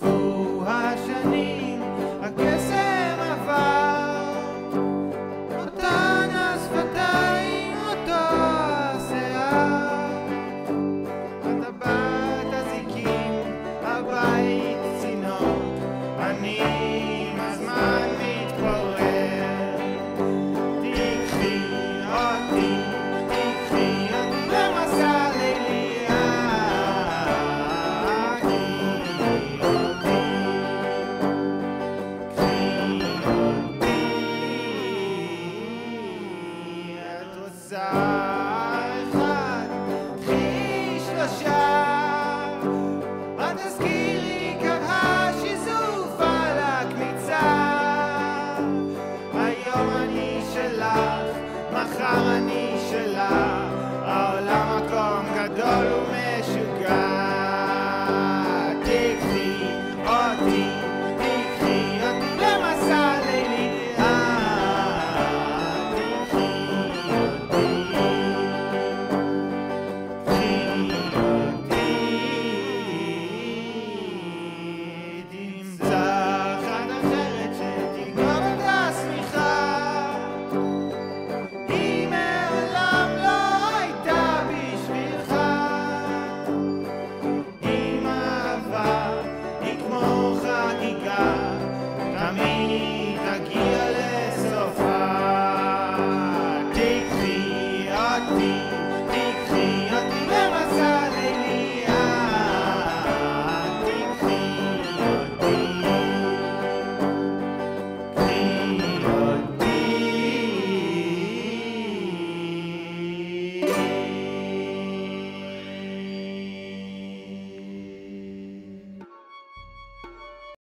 oh אחד, קחי שלושה, עד הסכים